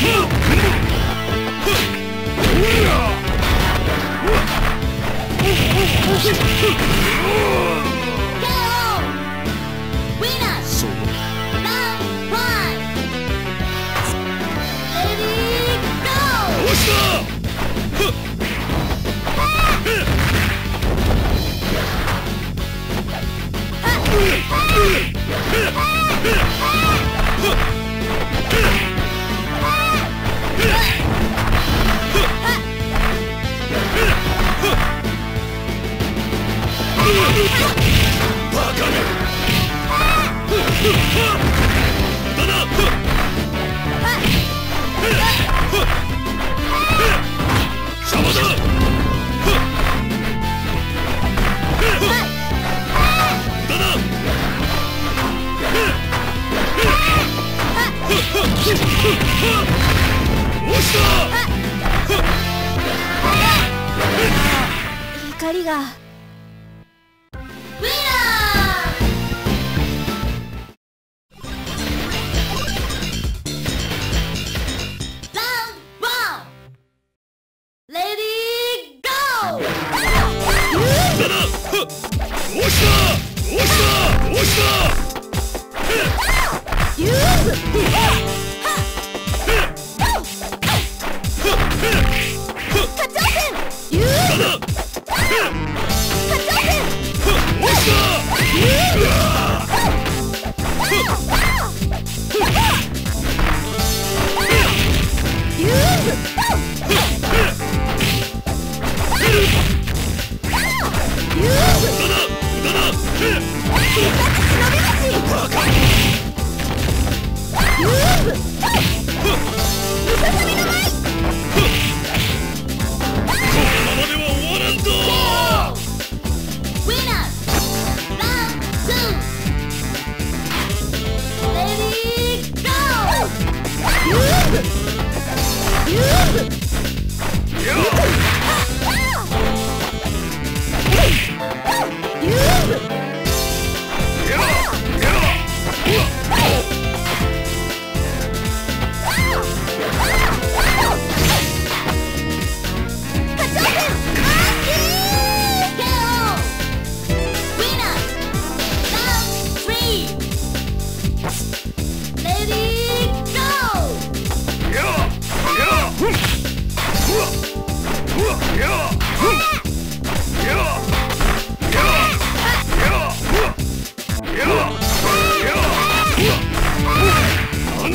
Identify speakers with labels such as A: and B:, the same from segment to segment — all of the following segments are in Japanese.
A: 光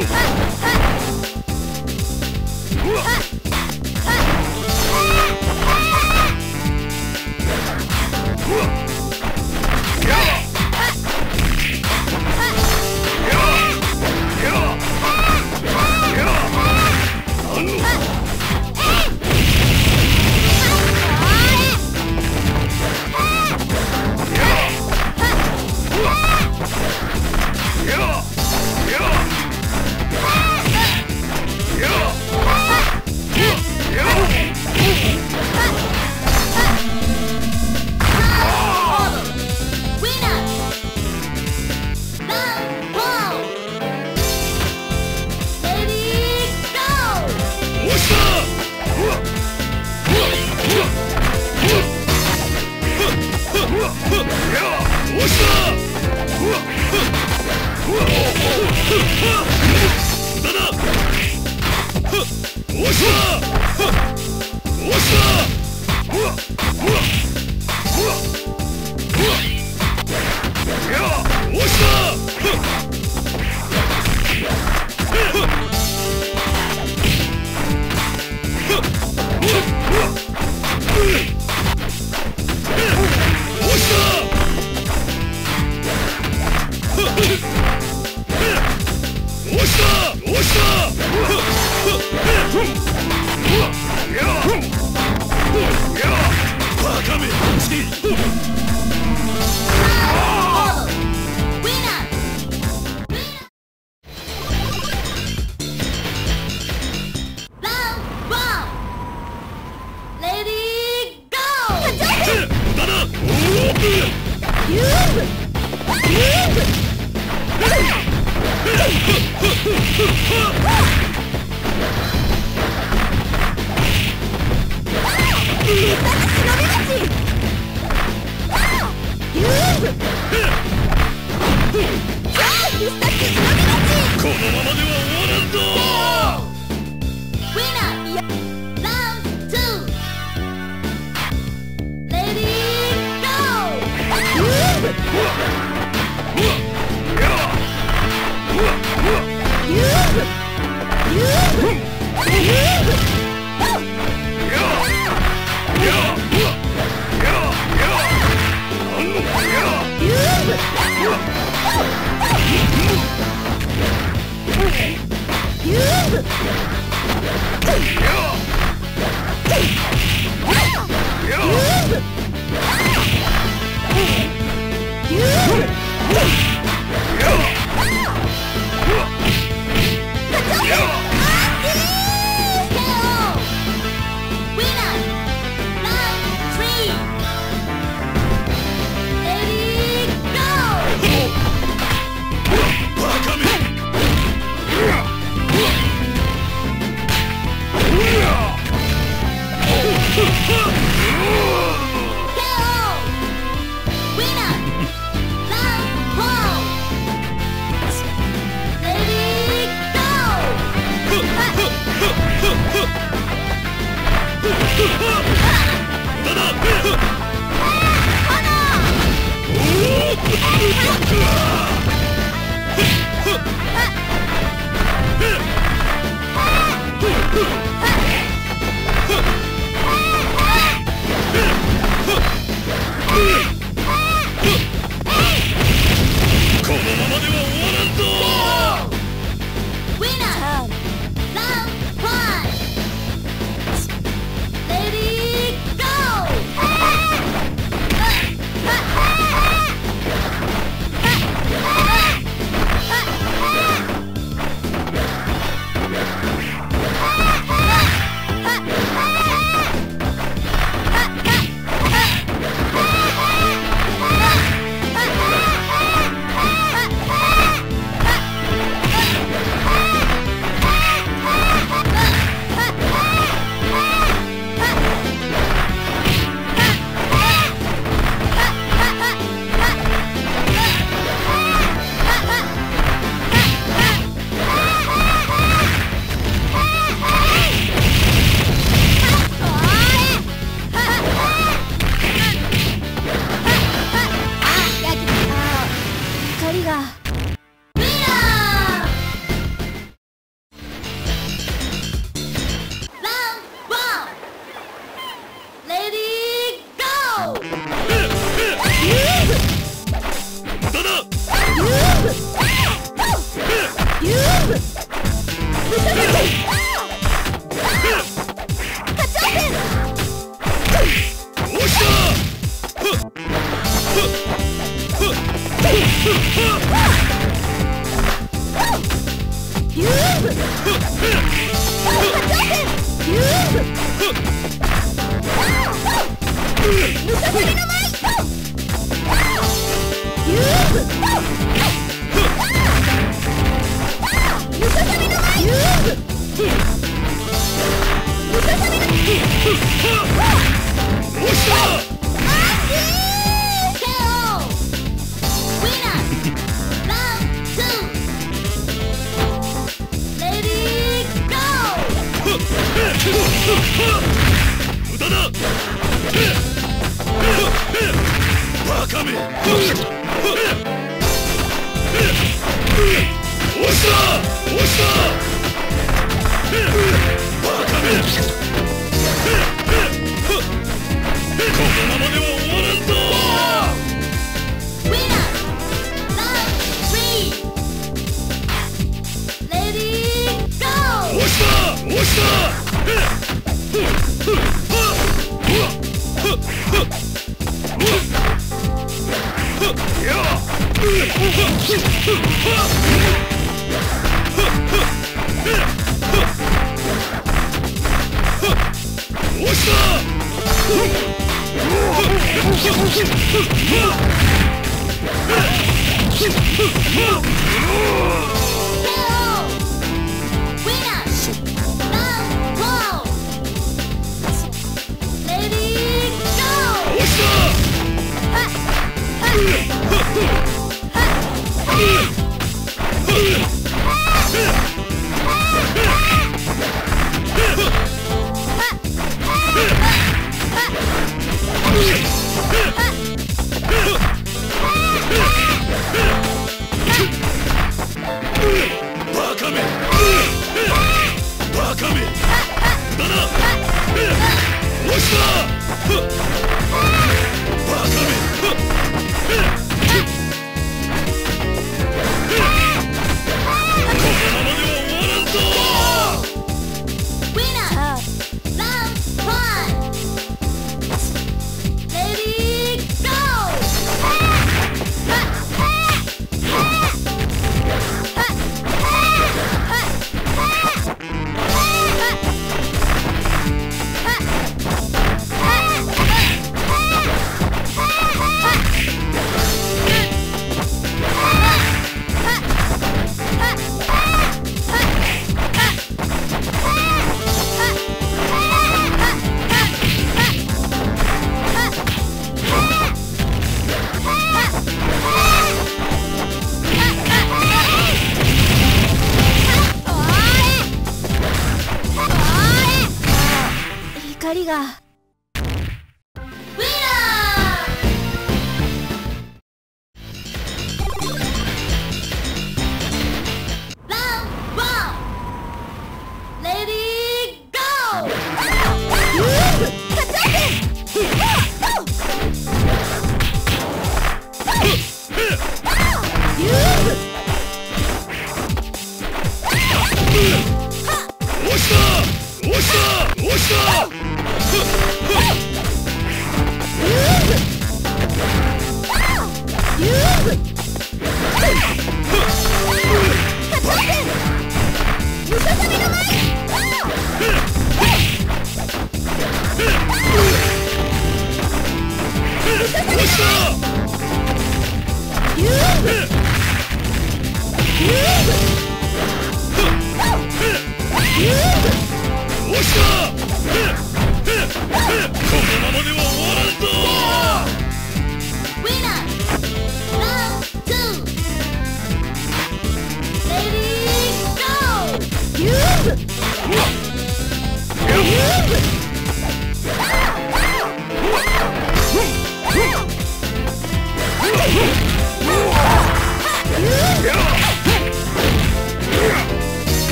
A: 诶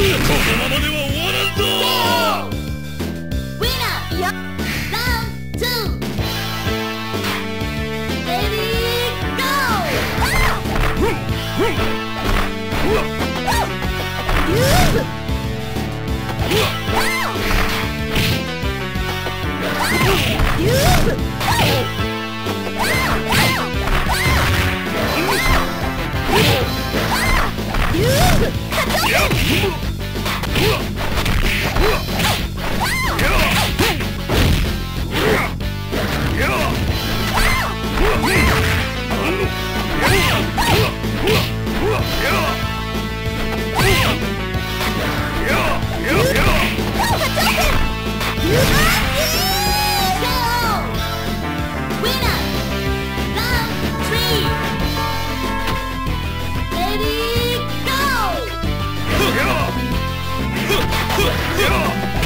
A: このままでは終わらんぞ Yeah.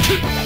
A: Huh!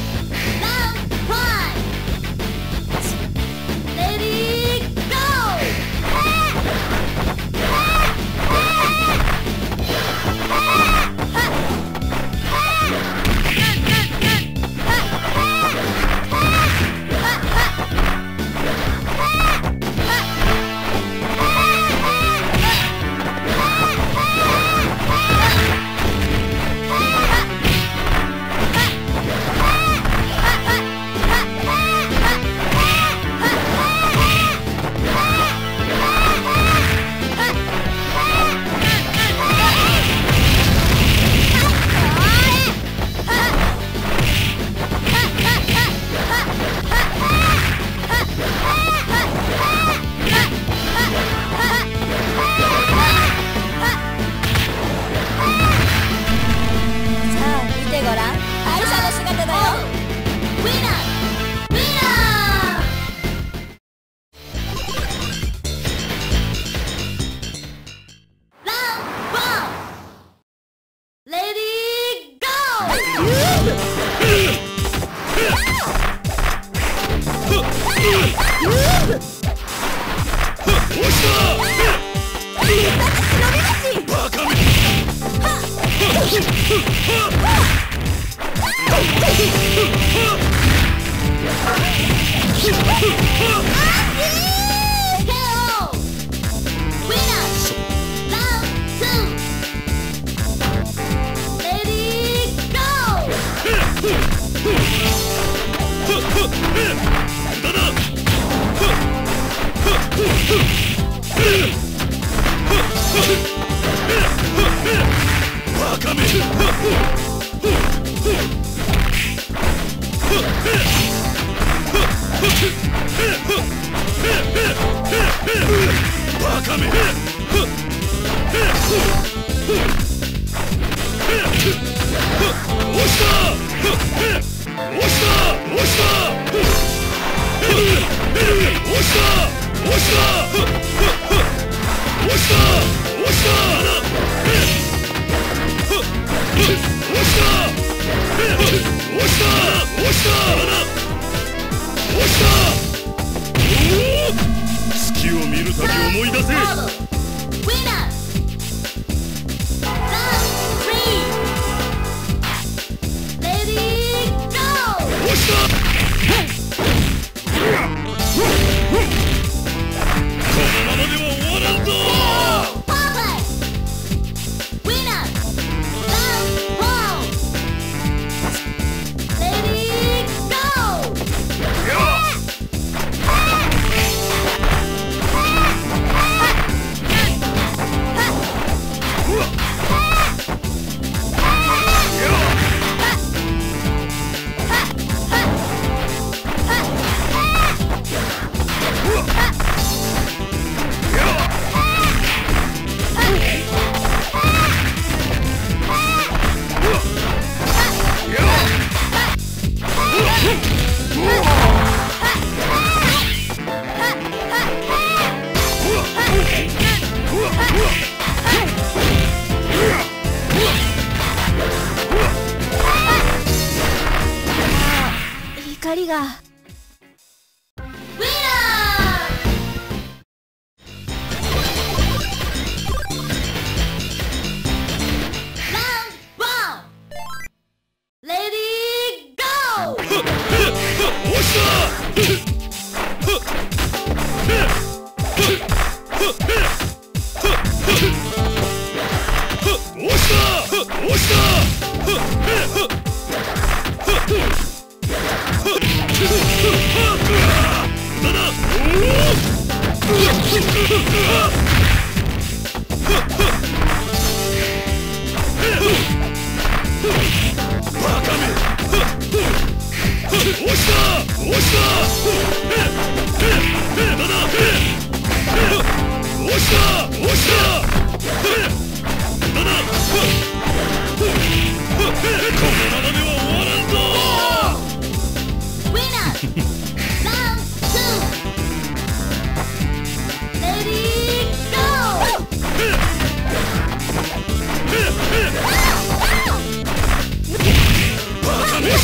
A: この斜めは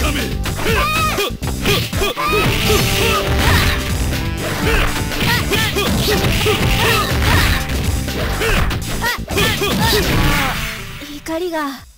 A: カ
B: 光が。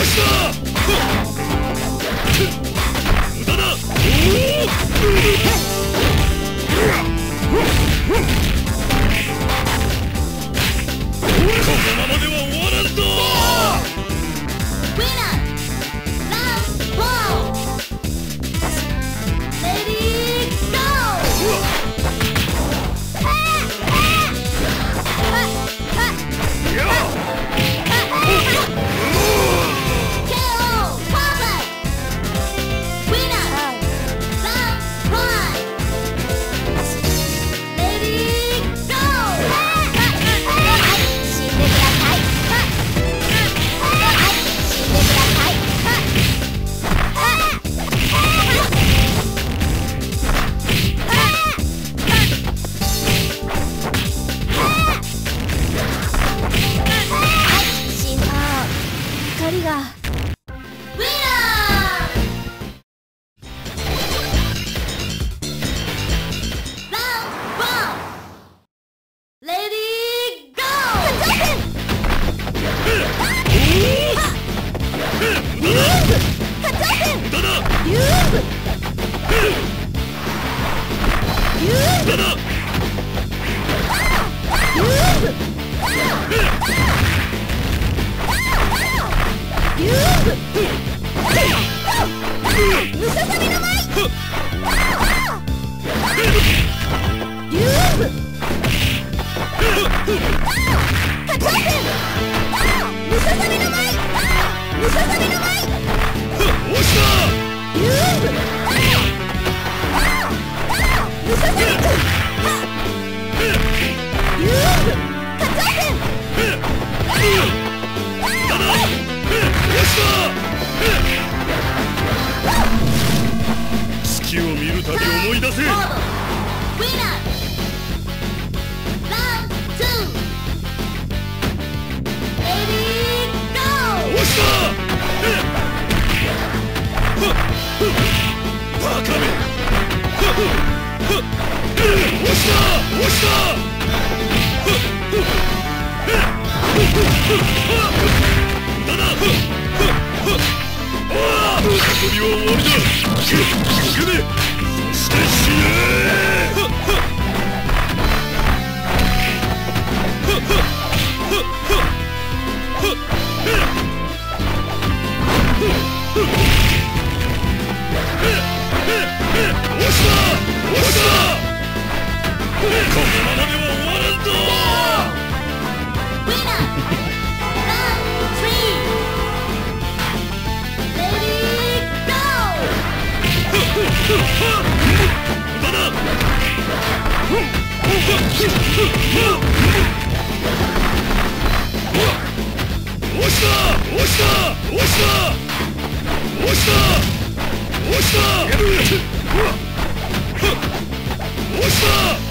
A: Push up! 地球を見るたび思い出せ。ウィナーは終わりだ。押した